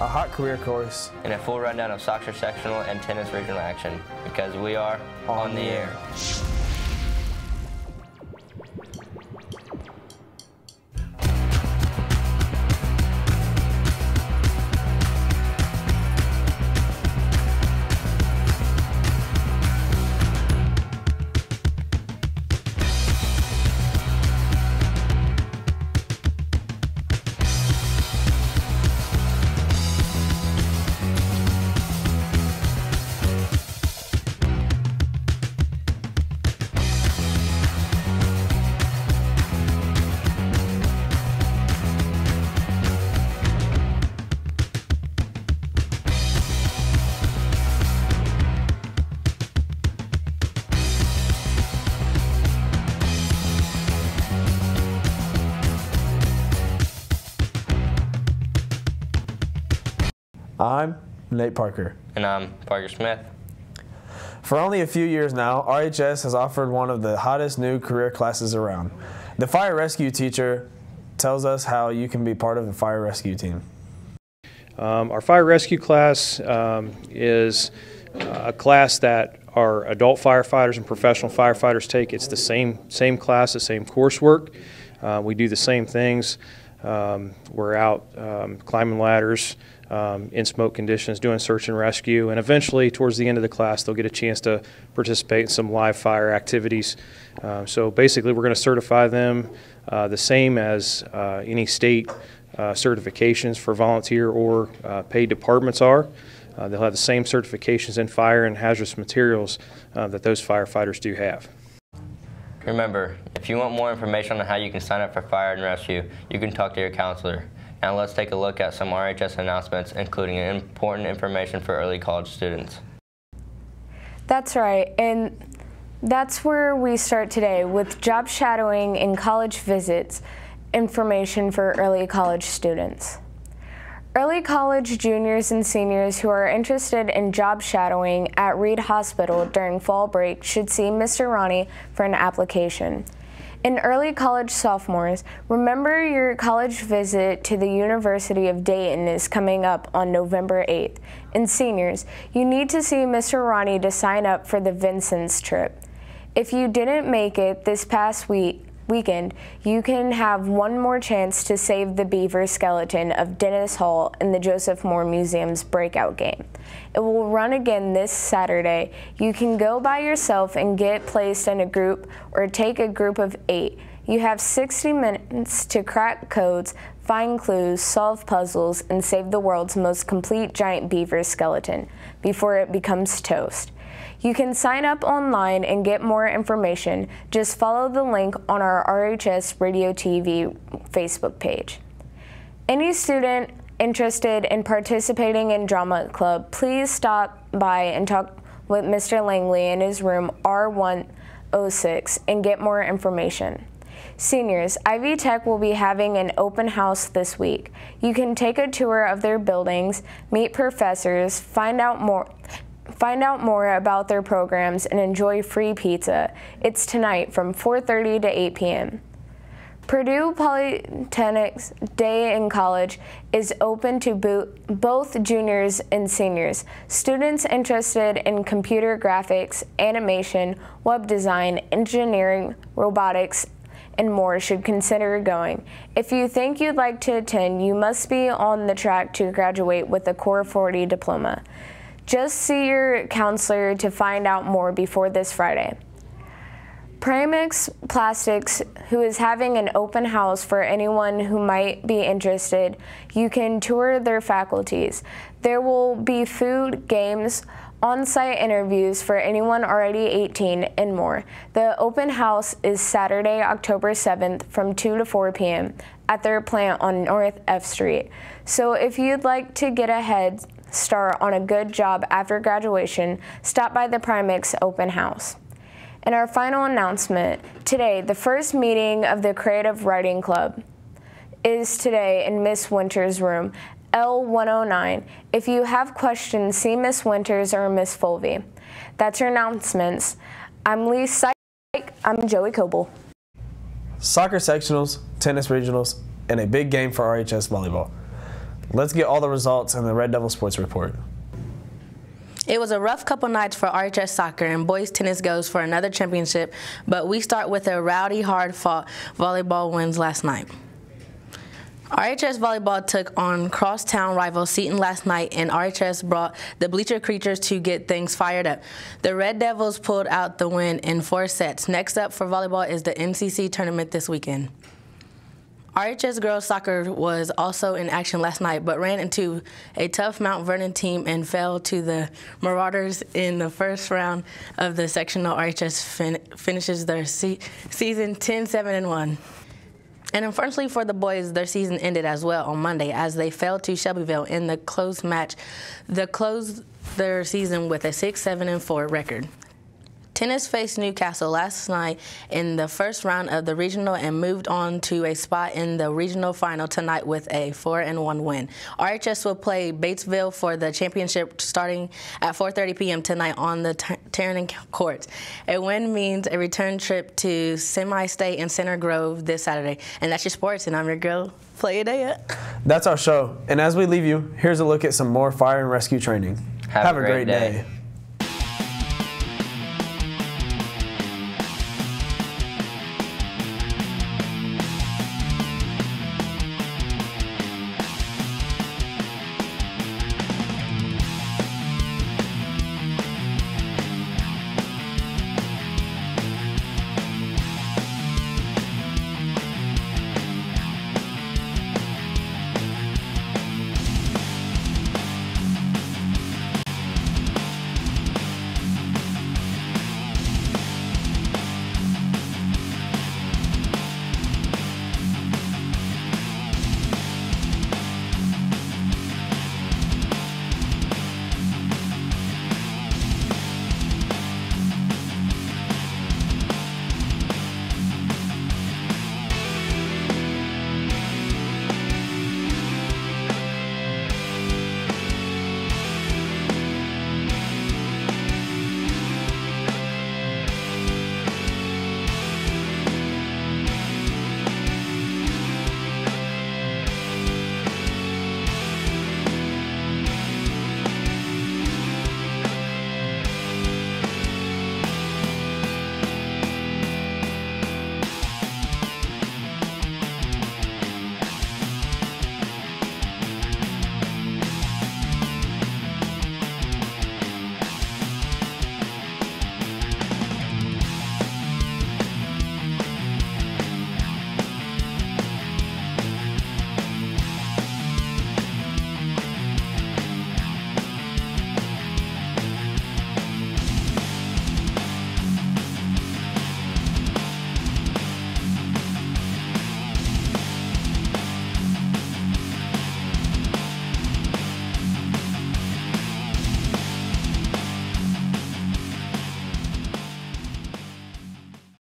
a hot career course, and a full rundown of soccer sectional and tennis regional action because we are on, on the air. air. I'm Nate Parker. And I'm Parker Smith. For only a few years now, RHS has offered one of the hottest new career classes around. The fire rescue teacher tells us how you can be part of the fire rescue team. Um, our fire rescue class um, is uh, a class that our adult firefighters and professional firefighters take. It's the same same class, the same coursework. Uh, we do the same things. Um, we're out um, climbing ladders, um, in smoke conditions, doing search and rescue, and eventually, towards the end of the class, they'll get a chance to participate in some live fire activities. Uh, so basically, we're going to certify them uh, the same as uh, any state uh, certifications for volunteer or uh, paid departments are. Uh, they'll have the same certifications in fire and hazardous materials that those firefighters do have. Remember, if you want more information on how you can sign up for fire and rescue, you can talk to your counselor. Now let's take a look at some RHS announcements, including important information for early college students. That's right, and that's where we start today with job shadowing and college visits information for early college students. Early college juniors and seniors who are interested in job shadowing at Reid Hospital during fall break should see Mr. Ronnie for an application. In early college sophomores, remember your college visit to the University of Dayton is coming up on November 8th. And seniors, you need to see Mr. Ronnie to sign up for the Vincennes trip. If you didn't make it this past week, weekend, you can have one more chance to save the beaver skeleton of Dennis Hall in the Joseph Moore Museum's breakout game. It will run again this Saturday. You can go by yourself and get placed in a group or take a group of eight. You have 60 minutes to crack codes, find clues, solve puzzles, and save the world's most complete giant beaver skeleton before it becomes toast. You can sign up online and get more information. Just follow the link on our RHS Radio TV Facebook page. Any student interested in participating in drama club, please stop by and talk with Mr. Langley in his room R106 and get more information. Seniors, Ivy Tech will be having an open house this week. You can take a tour of their buildings, meet professors, find out more Find out more about their programs and enjoy free pizza. It's tonight from 4.30 to 8 p.m. Purdue Polytechnic's Day in College is open to both juniors and seniors. Students interested in computer graphics, animation, web design, engineering, robotics, and more should consider going. If you think you'd like to attend, you must be on the track to graduate with a Core 40 diploma. Just see your counselor to find out more before this Friday. Primex Plastics, who is having an open house for anyone who might be interested, you can tour their faculties. There will be food, games, on-site interviews for anyone already 18 and more. The open house is Saturday, October 7th from 2 to 4 p.m. at their plant on North F Street. So if you'd like to get ahead, start on a good job after graduation, stop by the Primex open house. And our final announcement today, the first meeting of the Creative Writing Club is today in Miss Winters' room, L109. If you have questions, see Miss Winters or Miss Fulvey. That's your announcements. I'm Lee Syke. I'm Joey Coble. Soccer sectionals, tennis regionals, and a big game for RHS volleyball. Let's get all the results in the Red Devil Sports Report. It was a rough couple nights for RHS soccer, and boys tennis goes for another championship, but we start with a rowdy, hard fought volleyball wins last night. RHS volleyball took on crosstown rival Seton last night, and RHS brought the bleacher creatures to get things fired up. The Red Devils pulled out the win in four sets. Next up for volleyball is the NCC tournament this weekend. RHS girls soccer was also in action last night, but ran into a tough Mount Vernon team and fell to the Marauders in the first round of the sectional. RHS fin- finishes their se- season 10-7 and 1. And unfortunately for the boys, their season ended as well on Monday as they fell to Shelbyville in the close match. They closed their season with a 6 7 and 4 record. Tennis faced Newcastle last night in the first round of the regional and moved on to a spot in the regional final tonight with a 4 and 1 win. RHS will play Batesville for the championship starting at 4:30 p.m. tonight on the Terran courts. A win means a return trip to semi-state in Center Grove this Saturday. And that's your sports, and I'm your girl, Play Day. That's our show. And as we leave you, here's a look at some more fire and rescue training. Have a great day.